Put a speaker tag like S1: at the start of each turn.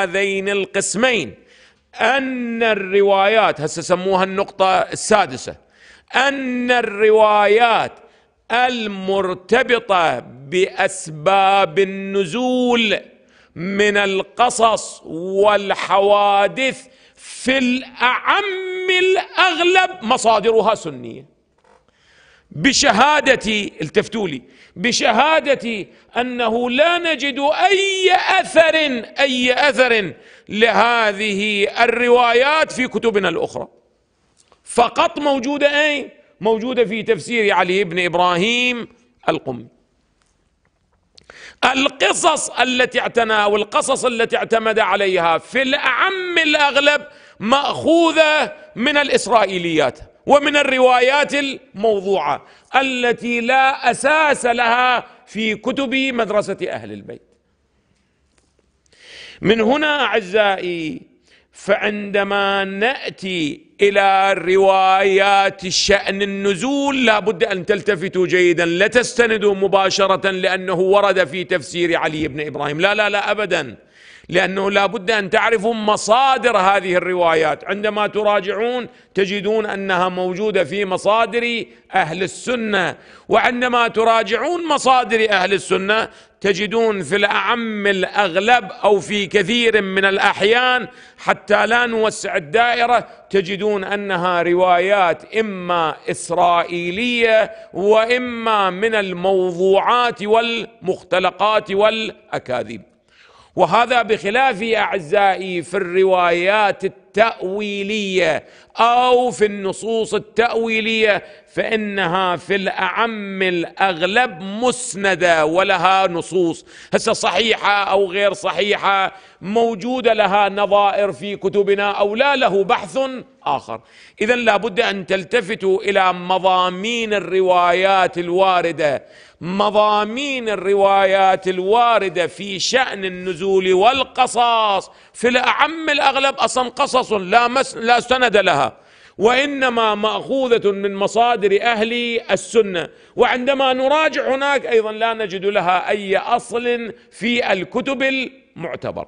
S1: هذين القسمين. أن الروايات هسه سموها النقطة السادسة أن الروايات المرتبطة بأسباب النزول من القصص والحوادث في الأعم الأغلب مصادرها سنية. بشهادة التفتوا لي بشهادة أنه لا نجد أي أثر أي أثر لهذه الروايات في كتبنا الأخرى. فقط موجودة أين؟ موجودة في تفسير علي بن إبراهيم القمي. القصص التي اعتنى أو القصص التي اعتمد عليها في الأعم الأغلب مأخوذة من الإسرائيليات. ومن الروايات الموضوعة التي لا أساس لها في كتب مدرسة أهل البيت. من هنا أعزائي فعندما نأتي إلى روايات شأن النزول لا بد أن تلتفتوا جيدا لا تستندوا مباشرة لأنه ورد في تفسير علي بن إبراهيم. لا لا لا ابدا. لأنه لا بد أن تعرفوا مصادر هذه الروايات. عندما تراجعون تجدون أنها موجودة في مصادر أهل السنة. وعندما تراجعون مصادر أهل السنة تجدون في الأعم الأغلب أو في كثير من الأحيان حتى لا نوسع الدائرة تجدون أنها روايات إما إسرائيلية وإما من الموضوعات والمختلقات والأكاذيب. وهذا بخلاف أعزائي في الروايات التاويليه أو في النصوص التأويلية فإنها في الأعم الأغلب مسندة ولها نصوص. هسه صحيحة أو غير صحيحة موجودة لها نظائر في كتبنا أو لا له بحث آخر. اذا لابد أن تلتفتوا إلى مضامين الروايات الواردة. مضامين الروايات الواردة في شأن النزول والقصاص. في الأعم الأغلب أصلا قصص لا مس لا سند لها. وإنما مأخوذة من مصادر أهل السنة. وعندما نراجع هناك أيضا لا نجد لها أي أصل في الكتب المعتبر.